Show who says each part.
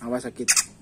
Speaker 1: Awas sakit.